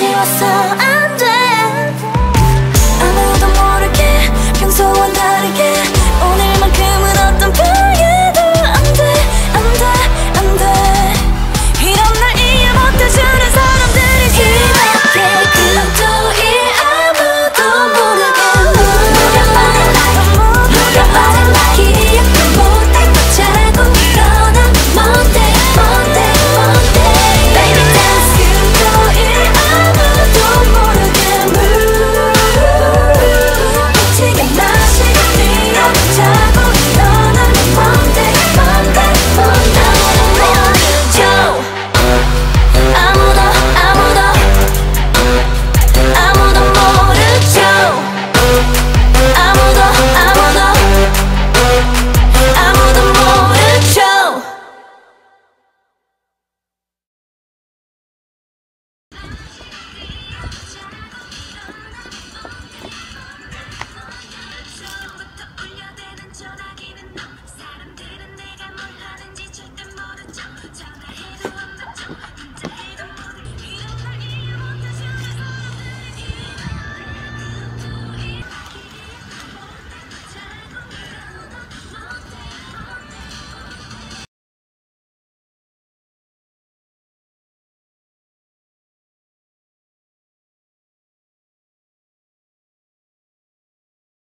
쉬웠어.